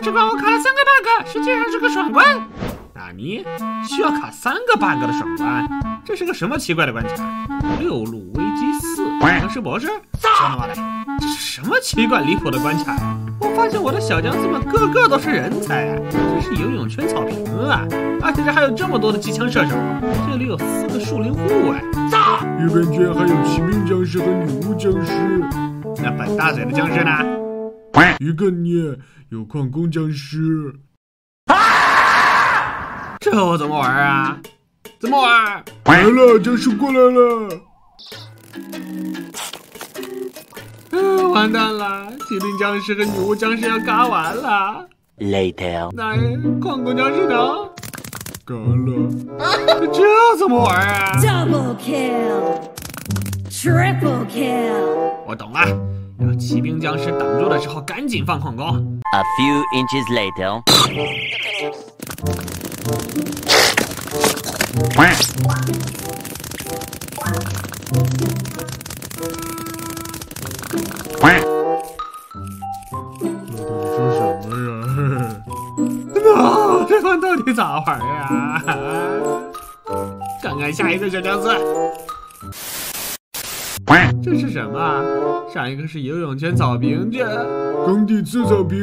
只帮我卡了三个 bug，实际上是个爽关。纳尼？需要卡三个 bug 的爽关？这是个什么奇怪的关卡？六路危机四，僵尸博士？他妈的，这是什么奇怪离谱的关卡呀？我发现我的小僵尸们个个都是人才啊！这是游泳圈草坪啊！而且这还有这么多的机枪射手，这里有四个树林护卫，日本居然还有骑兵僵尸和女巫僵尸。那本大嘴的僵尸呢？鱼竿捏有矿工僵尸。啊！这我怎么玩啊？怎么玩？来了，僵尸过来了！啊，完蛋了！铁兵僵尸和女巫僵尸要嘎完了。Later，那矿工僵尸呢？嘎了。这怎么玩啊？Double kill，Triple kill。我懂了，要骑兵僵尸挡住的时候赶紧放矿工。A few inches later。那 这关到底咋玩呀？看看下一个小僵尸，这是什么？上一个是游泳圈草坪，去工地吃草坪。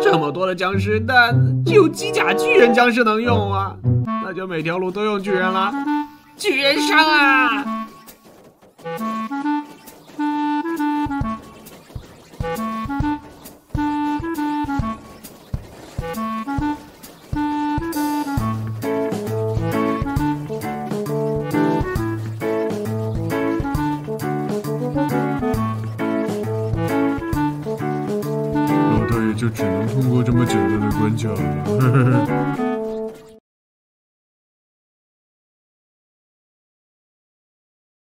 这么多的僵尸，但只有机甲巨人僵尸能用啊！那就每条路都用巨人了，巨人上啊！只能通过这么简单的关卡了。